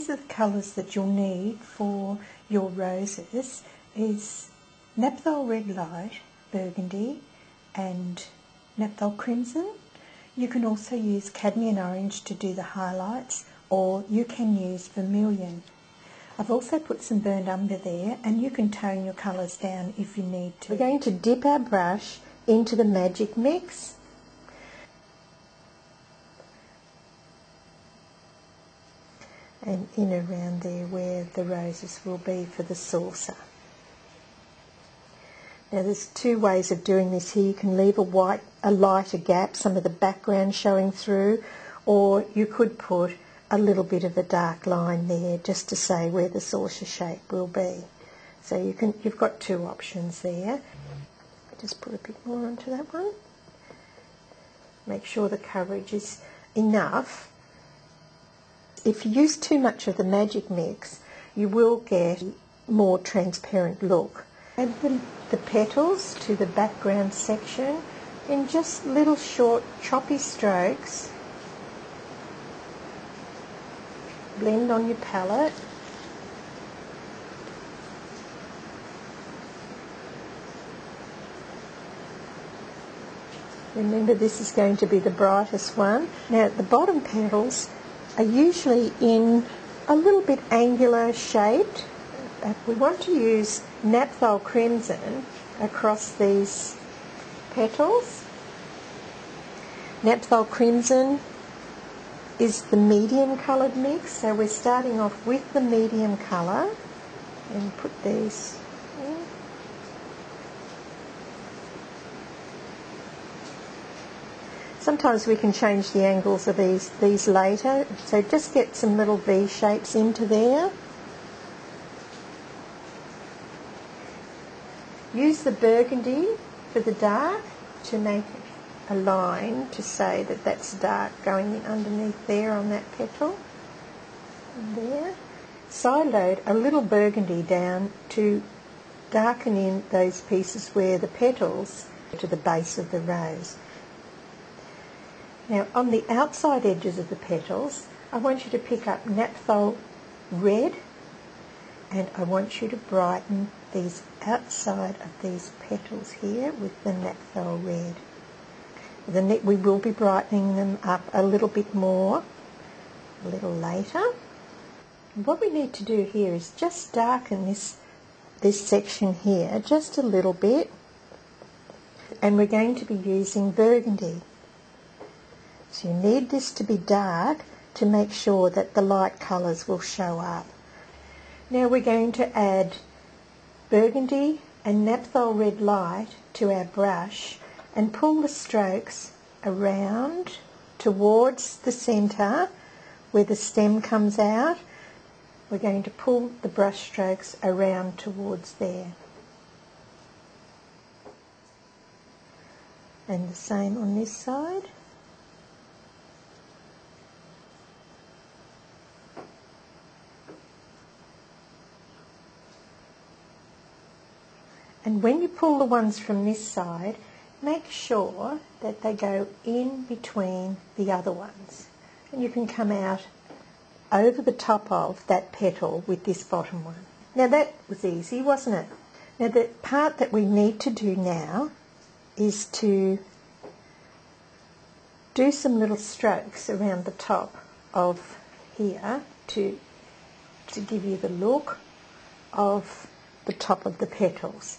these are the colours that you'll need for your roses is Naphthol Red Light, Burgundy and Naphthol Crimson. You can also use Cadmium Orange to do the highlights or you can use Vermilion. I've also put some burnt umber there and you can tone your colours down if you need to. We're going to dip our brush into the magic mix and in around there where the roses will be for the saucer. Now there's two ways of doing this here. You can leave a white, a lighter gap, some of the background showing through, or you could put a little bit of a dark line there just to say where the saucer shape will be. So you can, you've got two options there. Just put a bit more onto that one. Make sure the coverage is enough if you use too much of the magic mix, you will get more transparent look. Add the, the petals to the background section in just little short choppy strokes. Blend on your palette. Remember this is going to be the brightest one. Now at the bottom petals are usually in a little bit angular shaped. Uh, we want to use naphthol crimson across these petals. Naphthol crimson is the medium coloured mix, so we're starting off with the medium colour and put these Sometimes we can change the angles of these, these later, so just get some little V shapes into there. Use the burgundy for the dark to make a line to say that that's dark going underneath there on that petal. And there. Side load a little burgundy down to darken in those pieces where the petals to the base of the rose. Now on the outside edges of the petals, I want you to pick up naphthol red and I want you to brighten these outside of these petals here with the naphthol red. The we will be brightening them up a little bit more a little later. what we need to do here is just darken this this section here just a little bit and we're going to be using burgundy. So you need this to be dark to make sure that the light colours will show up. Now we're going to add burgundy and naphthol red light to our brush and pull the strokes around towards the centre where the stem comes out. We're going to pull the brush strokes around towards there. And the same on this side. And when you pull the ones from this side, make sure that they go in between the other ones. And you can come out over the top of that petal with this bottom one. Now that was easy, wasn't it? Now the part that we need to do now is to do some little strokes around the top of here to, to give you the look of the top of the petals.